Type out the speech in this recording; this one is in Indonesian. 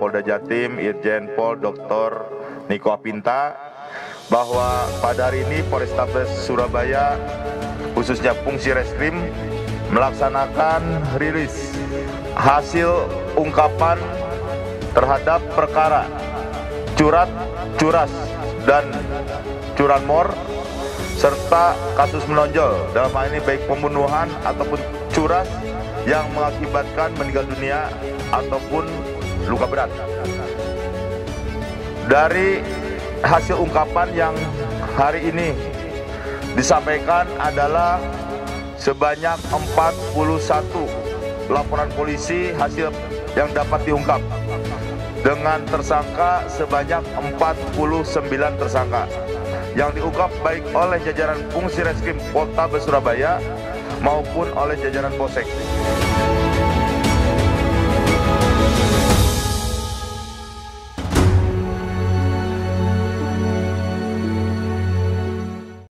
Polda Jatim Irjen Pol Dr. Niko Apinta bahwa pada hari ini Polrestabes Surabaya khususnya fungsi reskrim melaksanakan rilis hasil ungkapan terhadap perkara curat, curas, dan curanmor serta kasus menonjol dalam hal ini baik pembunuhan ataupun curas yang mengakibatkan meninggal dunia ataupun luka berat. Dari hasil ungkapan yang hari ini disampaikan adalah sebanyak 41 laporan polisi hasil yang dapat diungkap dengan tersangka sebanyak 49 tersangka yang diungkap baik oleh jajaran fungsi reskrim Poltabes Surabaya maupun oleh jajaran Polsek.